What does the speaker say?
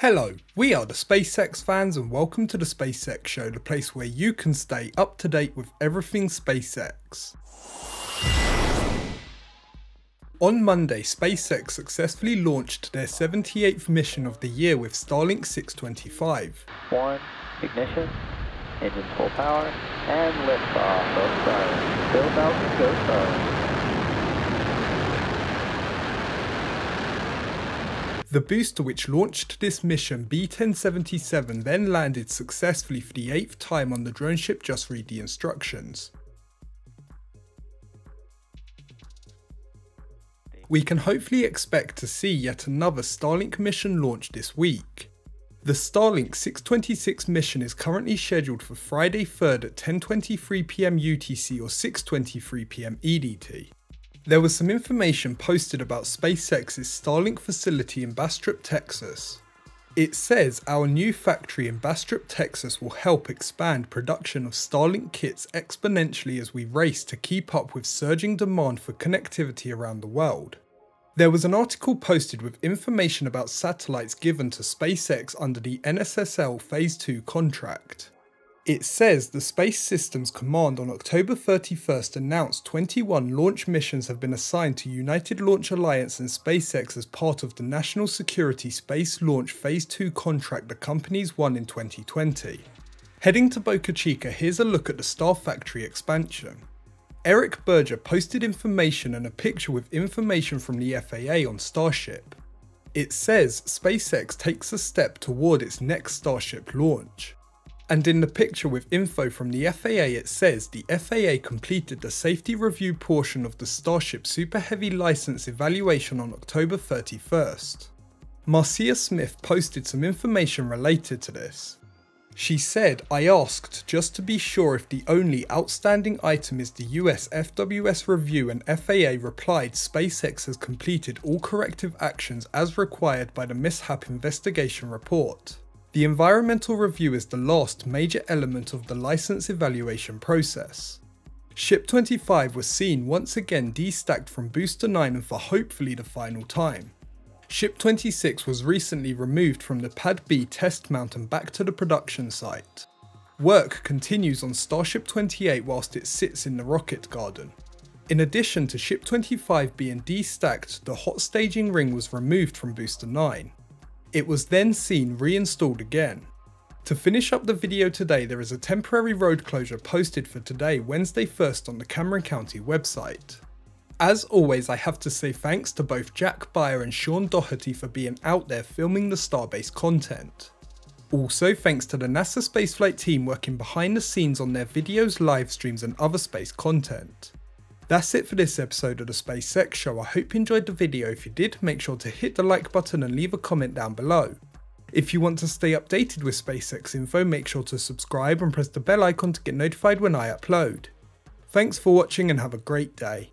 Hello, we are the SpaceX fans and welcome to the SpaceX Show, the place where you can stay up to date with everything SpaceX. On Monday, SpaceX successfully launched their 78th mission of the year with Starlink 625. One, ignition, engines full power, and liftoff of Star. Bill Nelson, go. The booster which launched this mission, B-1077, then landed successfully for the eighth time on the drone ship Just Read the Instructions. We can hopefully expect to see yet another Starlink mission launch this week. The Starlink 626 mission is currently scheduled for Friday 3rd at 10.23pm UTC or 6.23pm EDT. There was some information posted about SpaceX's Starlink facility in Bastrop, Texas. It says our new factory in Bastrop, Texas will help expand production of Starlink kits exponentially as we race to keep up with surging demand for connectivity around the world. There was an article posted with information about satellites given to SpaceX under the NSSL Phase 2 contract. It says the Space Systems Command on October 31st announced 21 launch missions have been assigned to United Launch Alliance and SpaceX as part of the National Security Space Launch Phase 2 contract the companies won in 2020. Heading to Boca Chica, here's a look at the Star Factory expansion. Eric Berger posted information and a picture with information from the FAA on Starship. It says SpaceX takes a step toward its next Starship launch. And in the picture with info from the FAA it says the FAA completed the safety review portion of the Starship Super Heavy license evaluation on October 31st. Marcia Smith posted some information related to this. She said, I asked just to be sure if the only outstanding item is the US FWS review and FAA replied SpaceX has completed all corrective actions as required by the mishap investigation report. The environmental review is the last major element of the license evaluation process. Ship 25 was seen once again destacked from Booster 9 and for hopefully the final time. Ship 26 was recently removed from the Pad B test mount and back to the production site. Work continues on Starship 28 whilst it sits in the rocket garden. In addition to Ship 25 being destacked, the hot staging ring was removed from Booster 9. It was then seen reinstalled again. To finish up the video today there is a temporary road closure posted for today Wednesday 1st on the Cameron County website. As always I have to say thanks to both Jack Beyer and Sean Doherty for being out there filming the Starbase content. Also thanks to the NASA spaceflight team working behind the scenes on their videos, live streams and other space content. That's it for this episode of the SpaceX Show. I hope you enjoyed the video. If you did, make sure to hit the like button and leave a comment down below. If you want to stay updated with SpaceX info, make sure to subscribe and press the bell icon to get notified when I upload. Thanks for watching and have a great day.